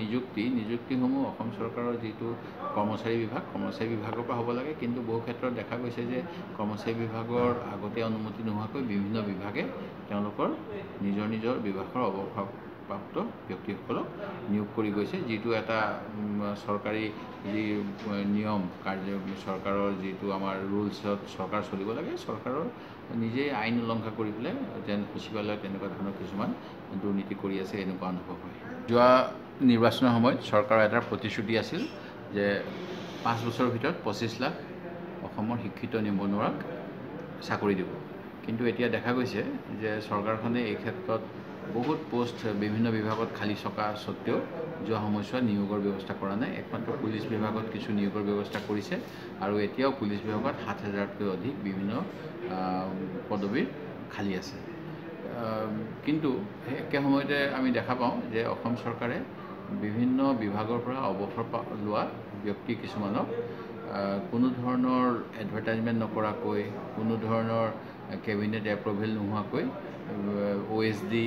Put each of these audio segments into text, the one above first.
নিযুক্তি নিযুক্তিসমূহ অসম চৰকাৰৰ যিটো কৰ্মচাৰী বিভাগ কৰ্মচাৰী বিভাগৰ পৰা হ'ব লাগে। কিন্তু বহু ক্ষেত্ৰত দেখা গৈছে যে কৰ্মচাৰী বিভাগৰ আগতে অনুমতি নোহোৱাকৈ বিভিন্ন বিভাগে তেওঁলোকৰ নিজৰ নিজৰ বিভাগৰ অৱসৰপ্ৰাপ্ত ব্যক্তিসকলক নিয়োগ কৰি গৈছে যিটো এটা চৰকাৰী যি নিয়ম কাৰ্য চৰকাৰৰ যিটো আমাৰ ৰুলছত চৰকাৰ চলিব লাগে চৰকাৰৰ নিজেই আইন উলংঘা কৰি পেলাই যেন সচিবালয় তেনেকুৱা ধৰণৰ কিছুমান দুৰ্নীতি কৰি আছে এনেকুৱা অনুভৱ হয়। যোৱা নিৰ্বাচনৰ সময়ত চৰকাৰৰ এটা প্ৰতিশ্ৰুতি আছিল যে পাঁচ বছৰৰ ভিতৰত পঁচিছ লাখ অসমৰ শিক্ষিত নিবনুৱাক চাকৰি দিব। কিন্তু এতিয়া দেখা গৈছে যে চৰকাৰখনে এই ক্ষেত্ৰত বহুত পোষ্ট বিভিন্ন বিভাগত খালী থকা স্বত্তেও যোৱা সময়ছোৱাত নিয়োগৰ ব্যৱস্থা কৰা নাই। একমাত্ৰ পুলিচ বিভাগত কিছু নিয়োগৰ ব্যৱস্থা কৰিছে আৰু এতিয়াও পুলিচ বিভাগত সাত হাজাৰতকৈ অধিক বিভিন্ন পদবীৰ খালী আছে। কিন্তু একে সময়তে আমি দেখা পাওঁ যে অসম চৰকাৰে বিভিন্ন বিভাগৰ পৰা অৱসৰ লোৱা ব্যক্তি কিছুমানক কোনো ধৰণৰ এডভাৰটাইজমেণ্ট নকৰাকৈ কোনো ধৰণৰ কেবিনেট এপ্ৰুভেল নোহোৱাকৈ অ' এছ ডি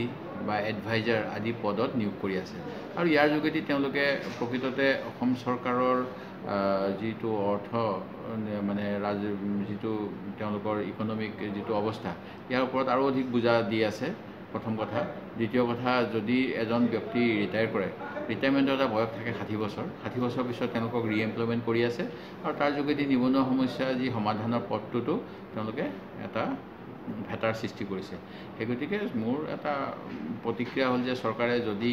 বা এডভাইজাৰ আদি পদত নিয়োগ কৰি আছে। আৰু ইয়াৰ যোগেদি তেওঁলোকে প্ৰকৃততে অসম চৰকাৰৰ যিটো অৰ্থ মানে ৰাজ যিটো তেওঁলোকৰ ইকনমিক যিটো অৱস্থা ইয়াৰ ওপৰত আৰু অধিক বুজা দি আছে। প্ৰথম কথা। দ্বিতীয় কথা যদি এজন ব্যক্তি ৰিটায়াৰ কৰে ৰিটায়াৰমেণ্টৰ এটা বয়স থাকে ষাঠি বছৰ। ষাঠি বছৰৰ পিছত তেওঁলোকক ৰি এমপ্লয়মেণ্ট কৰি আছে আৰু তাৰ যোগেদি নিবনুৱা সমস্যা যি সমাধানৰ পথটোতো তেওঁলোকে এটা ভেটাৰ সৃষ্টি কৰিছে। সেই গতিকে মোৰ এটা প্ৰতিক্ৰিয়া হ'ল যে চৰকাৰে যদি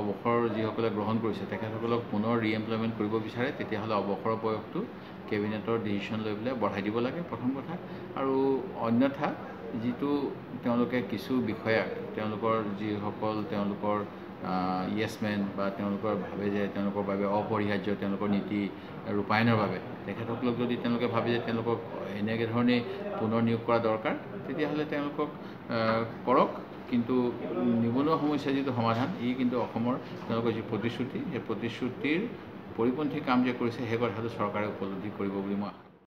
অৱসৰ যিসকলে গ্ৰহণ কৰিছে তেখেতসকলক পুনৰ ৰি এমপ্লয়মেণ্ট কৰিব বিচাৰে তেতিয়াহ'লে অৱসৰৰ বয়সটো কেবিনেটৰ ডিচিশ্যন লৈ পেলাই বঢ়াই দিব লাগে প্ৰথম কথা। আৰু অন্যথা যিটো তেওঁলোকে কিছু বিষয়াক তেওঁলোকৰ যিসকল তেওঁলোকৰ য়েছমেন বা তেওঁলোকৰ ভাবে যে তেওঁলোকৰ বাবে অপৰিহাৰ্য তেওঁলোকৰ নীতি ৰূপায়ণৰ বাবে তেখেতসকলক যদি তেওঁলোকে ভাবে যে তেওঁলোকক এনেকৈ ধৰণেই পুনৰ নিয়োগ কৰা দৰকাৰ তেতিয়াহ'লে তেওঁলোকক কৰক। কিন্তু নিবনুৱা সমস্যাৰ যিটো সমাধান ই কিন্তু অসমৰ তেওঁলোকৰ যি প্ৰতিশ্ৰুতি সেই প্ৰতিশ্ৰুতিৰ পৰিপন্থী কাম যে কৰিছে সেই কথাটো চৰকাৰে উপলব্ধি কৰিব বুলি মই আশা